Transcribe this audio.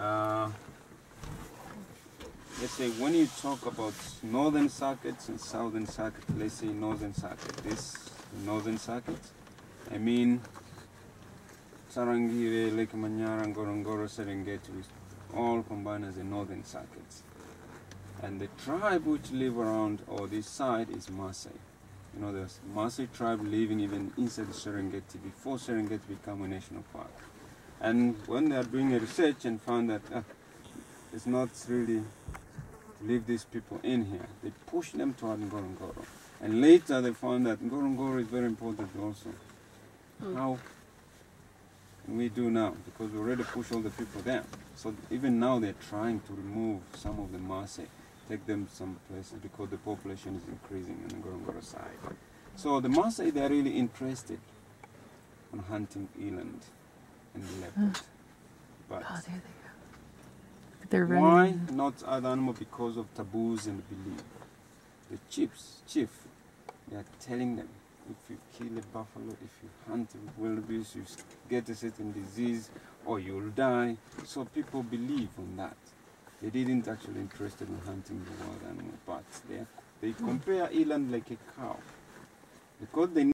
Uh, let's say when you talk about northern circuits and southern circuit, let's say northern circuit, this northern circuit, I mean Tarangire, Lake Manyara, Ngorongoro, Serengeti, all combined as the northern circuits. And the tribe which live around or this side is Maasai. You know, there's Maasai tribe living even inside the Serengeti before Serengeti became a national park. And when they are doing a research and found that uh, it's not really to leave these people in here, they push them toward Ngorongoro. And later they found that Ngorongoro is very important also. How can we do now? Because we already pushed all the people there. So even now they're trying to remove some of the Maasai, take them some places because the population is increasing on the Ngorongoro side. So the Maasai, they're really interested on hunting eland and leopard. But Oh, there they go. They're why running. not other animal? Because of taboos and belief. The chiefs, chief, they are telling them if you kill a buffalo, if you hunt a wildebeest, you get a certain disease or you'll die. So people believe on that. They didn't actually interested in hunting the wild animal, but they they hmm. compare eland like a cow because they